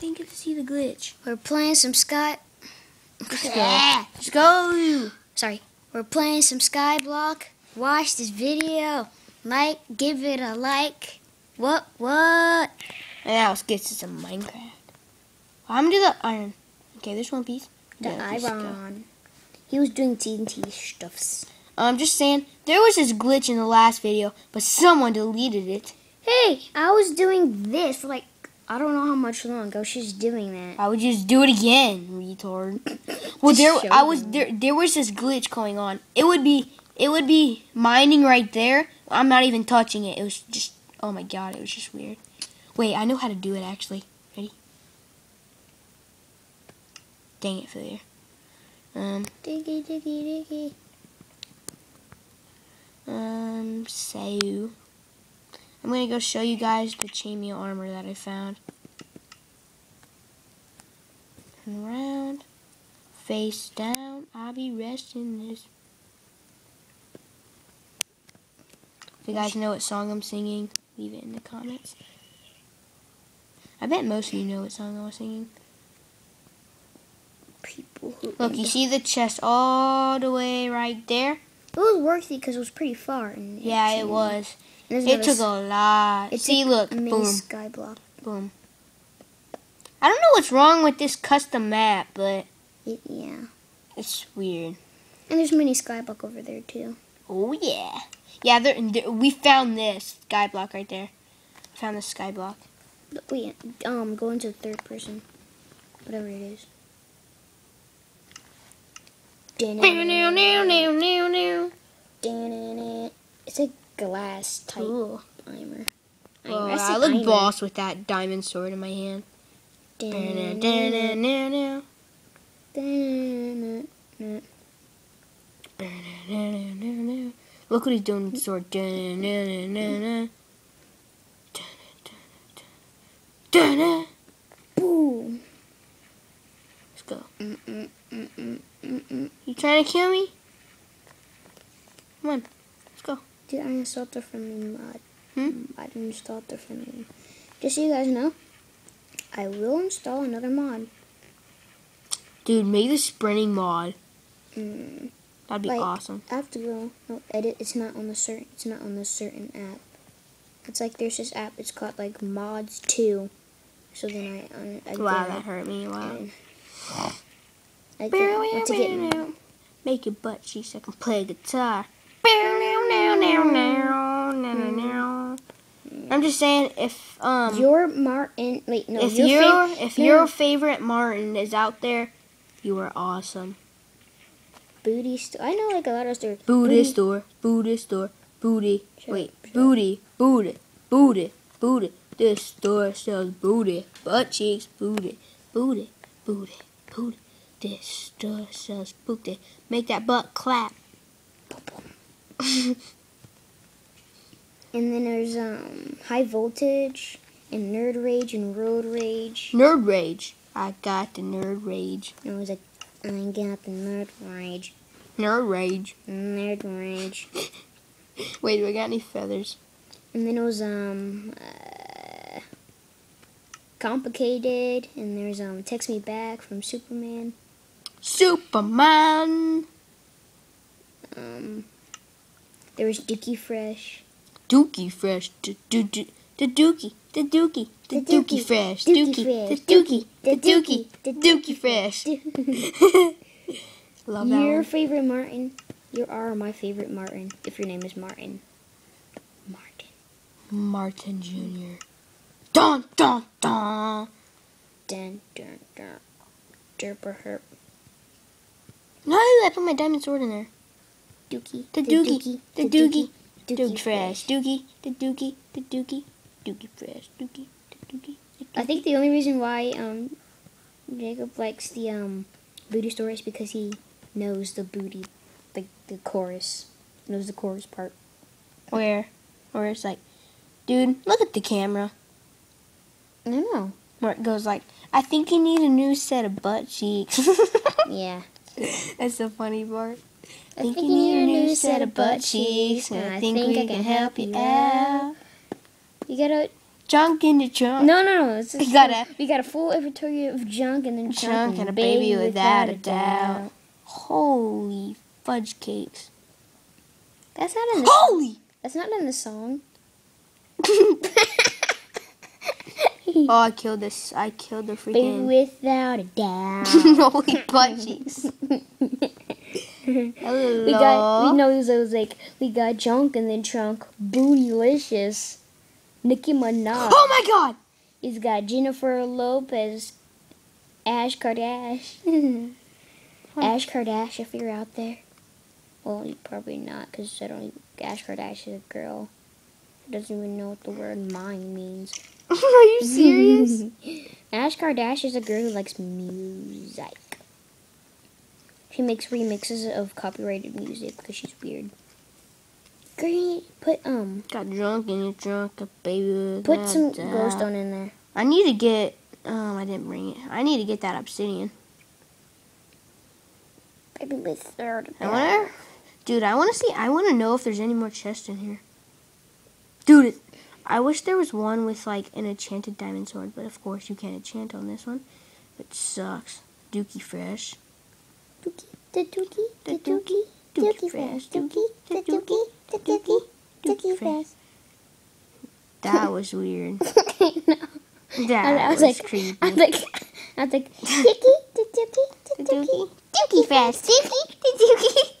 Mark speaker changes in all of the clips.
Speaker 1: didn't get to see the glitch.
Speaker 2: We're playing some Sky.
Speaker 1: Let's go. Let's go.
Speaker 2: Sorry. We're playing some Skyblock. Watch this video. Like, give it a like. What? What?
Speaker 1: And now let's get to some Minecraft. I'm gonna do the iron. Okay, there's one piece.
Speaker 2: The
Speaker 1: Yeah,
Speaker 2: iron. He was doing TNT stuffs.
Speaker 1: I'm just saying, there was this glitch in the last video, but someone deleted it.
Speaker 2: Hey, I was doing this for like I don't know how much long. Just doing that.
Speaker 1: I would just do it again, retard. Well, there I was there. There was this glitch going on. It would be it would be mining right there. I'm not even touching it. It was just oh my god, it was just weird. Wait, I know how to do it actually. Ready? Dang it, failure. Um,
Speaker 2: Diggy, diggy, diggy.
Speaker 1: um, so I'm gonna go show you guys the chainmail armor that I found. Turn around, face down. I'll be resting this. If you guys know what song I'm singing, leave it in the comments. I bet most of you know what song I was singing.
Speaker 2: People who
Speaker 1: Look, you see the chest all the way right there?
Speaker 2: It was worth it because it was pretty far. And
Speaker 1: Yeah, it was.
Speaker 2: and
Speaker 1: It took a lot.
Speaker 2: It
Speaker 1: See, look, boom,
Speaker 2: skyblock.
Speaker 1: boom. I don't know what's wrong with this custom map, but
Speaker 2: It, yeah,
Speaker 1: it's weird.
Speaker 2: and there's mini skyblock over there too.
Speaker 1: Oh yeah, yeah. There, there, we found this sky block right there. Found the sky block.
Speaker 2: But wait, um, go into third person, whatever it is. It's a glass type timer.
Speaker 1: Well,
Speaker 2: Iron.
Speaker 1: I look boss with that diamond sword in my hand. Look what he's doing with the sword.
Speaker 2: Boom.
Speaker 1: Let's go.
Speaker 2: Mm, mm.
Speaker 1: You trying to kill me? Come on. Let's go.
Speaker 2: Dude, I installed the friendly mod.
Speaker 1: Hmm?
Speaker 2: I didn't install the friendly. Just so you guys know, I will install another mod.
Speaker 1: Dude, make the sprinting mod.
Speaker 2: Mm.
Speaker 1: That'd be
Speaker 2: Like-
Speaker 1: awesome.
Speaker 2: I have to go. No, edit. It's not on the certain. It's not on the certain app. It's like there's this app. It's called like Mods Two. So then I, I, I
Speaker 1: Wow, that hurt me. Wow.
Speaker 2: I get, want to get
Speaker 1: Make your butt cheeks so I can play guitar. I'm just saying, if um,
Speaker 2: your Martin. Wait, no.
Speaker 1: if
Speaker 2: your
Speaker 1: your if
Speaker 2: no,
Speaker 1: your favorite Martin is out there, you are awesome.
Speaker 2: booty store. I know like a lot of stores.
Speaker 1: Booty store, booty store, booty.
Speaker 2: Shut
Speaker 1: Wait,
Speaker 2: up, shut up.
Speaker 1: booty, booty, booty, booty. This store sells booty, butt cheeks, booty, booty, booty, booty. This store sells booty. Make that butt clap.
Speaker 2: And then there's um high voltage and nerd rage and road rage.
Speaker 1: Nerd rage. I got the nerd rage.
Speaker 2: And it was like, I got the nerd rage,
Speaker 1: Nerd rage.
Speaker 2: nerd rage.
Speaker 1: Wait, do I got any feathers?
Speaker 2: And then it was um uh, complicated. And there's um text me back from Superman.
Speaker 1: Superman.
Speaker 2: Um, there was Dookie Fresh.
Speaker 1: Dookie fresh. Do, do, do, the dookie. The dookie. The, dookie, fresh.
Speaker 2: Dookie.
Speaker 1: The dookie.
Speaker 2: The
Speaker 1: dookie.
Speaker 2: The
Speaker 1: Dookie fresh. Love that
Speaker 2: Your favorite Martin. You are my favorite Martin. If your name is Martin. Martin.
Speaker 1: Martin Jr. Dun dun dun.
Speaker 2: Dun dun dun. Derper herp.
Speaker 1: No, I put my diamond sword in there.
Speaker 2: Dookie.
Speaker 1: The dookie. The dookie. Dookie fresh. Dookie. The dookie. The dookie. Dookie fresh. Dookie. The dookie.
Speaker 2: I think the only reason why um Jacob likes the um booty story is because he knows the booty, like the chorus, knows the chorus part.
Speaker 1: Where? Where it's like, dude, look at the camera.
Speaker 2: I know.
Speaker 1: Where it goes like, I think you need a new set of butt cheeks.
Speaker 2: Yeah.
Speaker 1: That's the funny part.
Speaker 2: I think you need a new set of butt cheeks,
Speaker 1: and I think, we can help you
Speaker 2: out. You gotta
Speaker 1: junk in the trunk.
Speaker 2: No, no, no. It's
Speaker 1: We
Speaker 2: just
Speaker 1: got a
Speaker 2: we got a full inventory of junk and then
Speaker 1: junk and a baby without a doubt. Holy fudge cakes.
Speaker 2: That's not in the
Speaker 1: Holy!
Speaker 2: That's not in the song.
Speaker 1: Oh, I killed this. I killed the freaking.
Speaker 2: without a doubt.
Speaker 1: Holy butt cheeks.
Speaker 2: we got we know those like we got junk and then trunk bootylicious. Nicki Minaj.
Speaker 1: Oh my god!
Speaker 2: He's got Jennifer Lopez, Ash Kardashian, Ash Kardashian. If you're out there, well, you probably not, because I don't. Ash Kardashian is a girl. She doesn't even know what the word mine means.
Speaker 1: Are you serious?
Speaker 2: Ash Kardashian is a girl who likes music. She makes remixes of copyrighted music because she's weird. Green, put um,
Speaker 1: Got drunk in your trunk, a baby.
Speaker 2: put some glowstone in there.
Speaker 1: I need to get. Um, I didn't bring it. I need to get that obsidian.
Speaker 2: Baby with third.
Speaker 1: I wonder, dude. I want to see. I want to know if there's any more chests in here. Dude, I wish there was one with like an enchanted diamond sword, but of course you can't enchant on this one. It sucks. Dookie fresh.
Speaker 2: Dookie, the dookie, the
Speaker 1: Dookie,
Speaker 2: dookie,
Speaker 1: fresh, Dookie,
Speaker 2: the dookie, the dookie,
Speaker 1: Dookie fresh. That was weird.
Speaker 2: no.
Speaker 1: That
Speaker 2: I, I
Speaker 1: was,
Speaker 2: was like,
Speaker 1: creepy.
Speaker 2: I was like, I was like, dookie, the dookie, the dookie,
Speaker 1: dookie.
Speaker 2: dookie fast, dookie, the dookie,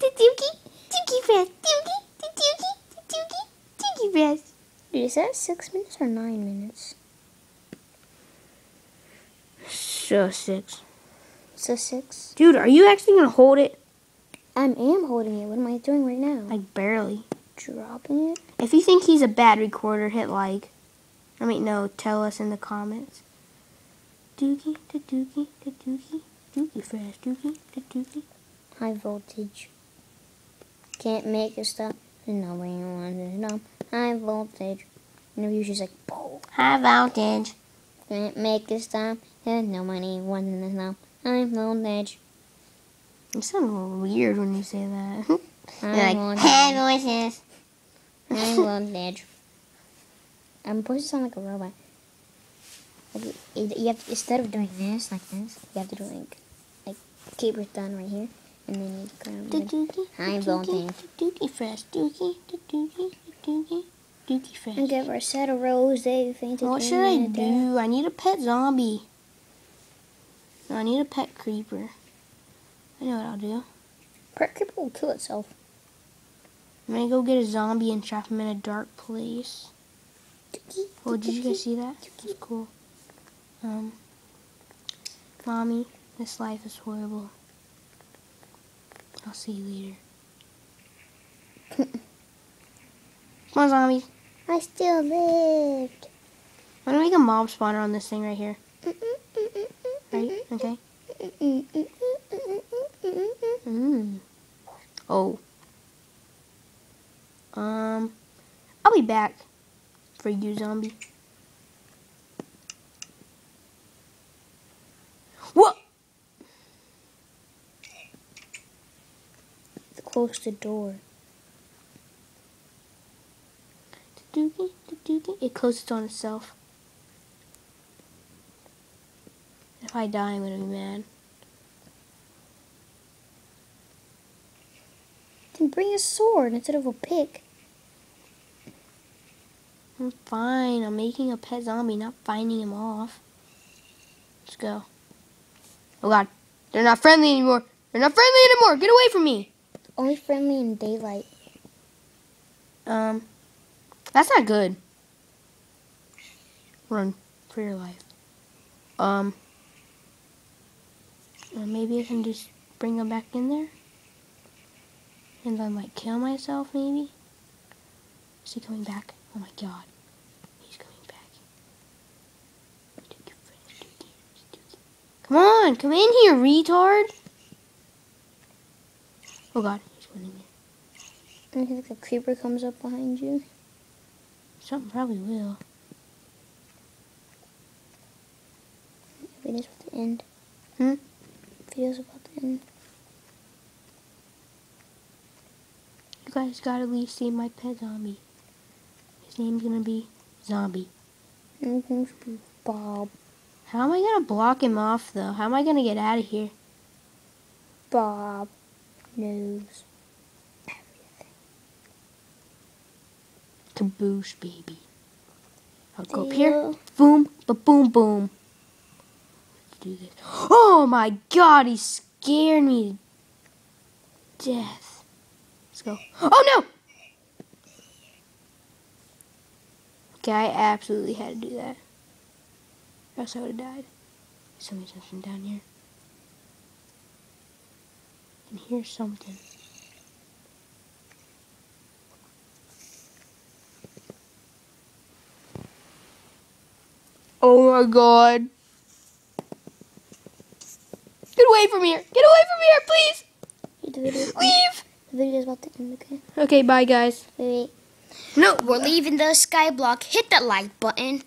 Speaker 2: the dookie, dookie fast, dookie, the dookie, the dookie, dookie fast. Dude, is that six minutes or nine minutes?
Speaker 1: So six.
Speaker 2: So six.
Speaker 1: Dude, are you actually gonna hold it?
Speaker 2: I am holding it. What am I doing right now?
Speaker 1: Like barely.
Speaker 2: dropping it.
Speaker 1: If you think he's a bad recorder, hit like. I mean, no, tell us in the comments. Dookie, da dookie, da dookie, dookie fresh, dookie, da dookie.
Speaker 2: High voltage. Can't make it stop. Nobody wants to know. High voltage. And the music's like, boom.
Speaker 1: High voltage.
Speaker 2: Can't make it stop. And nobody wants to know. High voltage.
Speaker 1: You sound a little weird when you say that.
Speaker 2: High
Speaker 1: like,
Speaker 2: voltage.
Speaker 1: hey voices.
Speaker 2: High voltage. I'm supposed to sound like a robot. Like, you have to, instead of doing this like this, you have to do like like keep it done right here, and then you grab it.
Speaker 1: dookie, da
Speaker 2: voltage.
Speaker 1: dookie, fresh, dookie, dookie, dookie, dookie fresh.
Speaker 2: And give her a set of rose. They fainted.
Speaker 1: What should I
Speaker 2: the
Speaker 1: do? I need a pet zombie. No, I need a pet creeper. I know what I'll do.
Speaker 2: Pet creeper will kill itself.
Speaker 1: I'm gonna go get a zombie and trap him in a dark place. Oh, did you guys see that? That's cool. Um, mommy, this life is horrible. I'll see you later. Come on, zombie.
Speaker 2: I still lived.
Speaker 1: I'm gonna make a mob spawner on this thing right here. Right? Okay. Mm. Oh. Um, I'll be back for you, zombie. What?
Speaker 2: Close the door.
Speaker 1: Dookie, dookie. It closes on itself. If I die, I'm gonna be mad.
Speaker 2: Then bring a sword instead of a pick.
Speaker 1: I'm fine. I'm making a pet zombie, not finding him off. Let's go. Oh god. They're not friendly anymore. They're not friendly anymore. Get away from me.
Speaker 2: Only friendly in daylight.
Speaker 1: Um, that's not good. Run for your life. Um, maybe I can just bring them back in there. And then, like, kill myself, maybe? Is he coming back? Oh my god. He's coming back. Come on, come in here, retard! Oh god, he's going in there.
Speaker 2: I think the creeper comes up behind you.
Speaker 1: Something probably will.
Speaker 2: Videos about the end.
Speaker 1: Hmm?
Speaker 2: Videos about the end.
Speaker 1: You guys gotta at least see my pet zombie. His name's gonna be Zombie.
Speaker 2: Bob.
Speaker 1: How am I gonna block him off though? How am I gonna get out of here?
Speaker 2: Bob knows.
Speaker 1: Caboose, baby. I'll go up here. Boom, ba boom, boom. Let's do this. Oh my god, he scared me to death. Let's go. Oh no! Okay, I absolutely had to do that. Or else I would have died. Somebody's something down here. And here's something. Oh my god. Get away from here! Get away from here, please!
Speaker 2: The video,
Speaker 1: Leave!
Speaker 2: the video's about to end, okay?
Speaker 1: Okay, bye guys.
Speaker 2: Wait, wait.
Speaker 1: No,
Speaker 2: We're leaving the skyblock. Hit that like button.